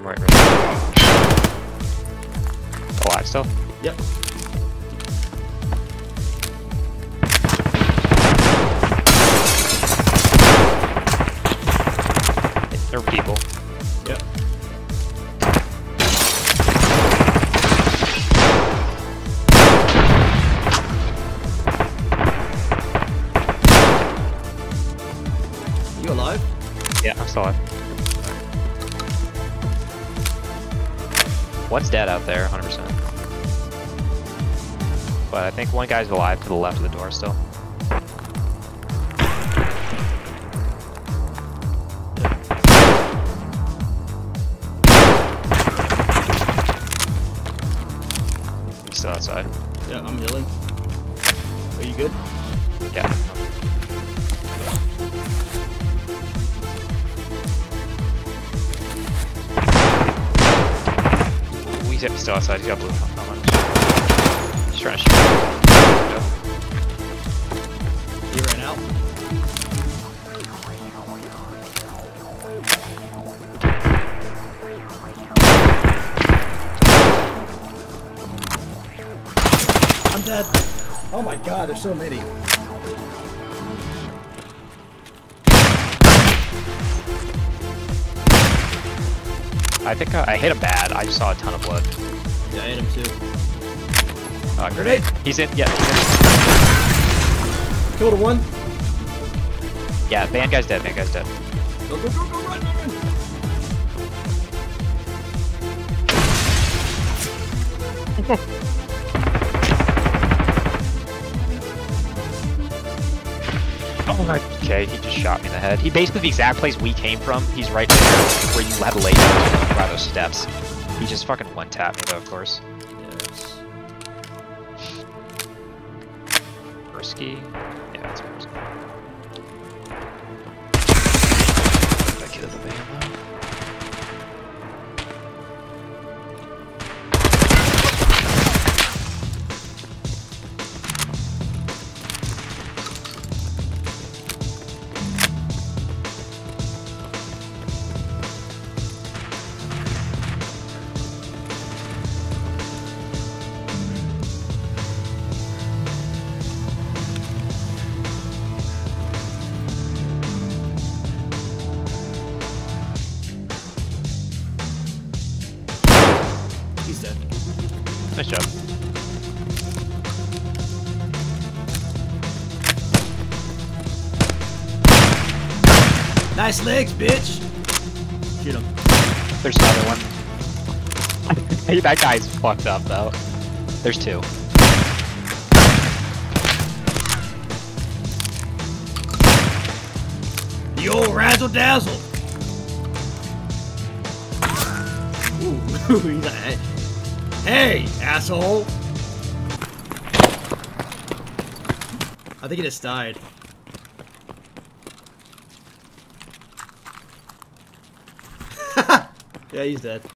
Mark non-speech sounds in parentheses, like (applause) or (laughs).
Right, right. Alive still? Yep. There are people. Yep. You alive? Yeah, I'm still alive. One's dead out there, 100%. But I think one guy's alive to the left of the door still. He's still outside. Yeah, I'm healing. Are you good? Yeah. He's. He's got blue. He's trying to shoot. I'm dead. Oh my god, there's so many. I think I, I hit him bad. I just saw a ton of blood. Yeah, I hit him too. Uh, Grenade! He's in. Yeah. He's Killed one. Yeah. Van guy's dead. Van guy's dead. Go, go, go, go, run, run, run. Oh (laughs) Okay. He just shot me in the head. He basically the exact place we came from. He's right there where you had laser by those steps. He just fucking one tapped me though, of course. Yes. Persky. Yeah, that's Persky. He's dead. Nice job. Nice legs, bitch. Shoot him. There's another one. hey, (laughs) that guy's fucked up though. There's two. The old razzle dazzle. (laughs) Ooh, (laughs) he's like, hey, asshole. I think he just died. (laughs) yeah, he's dead.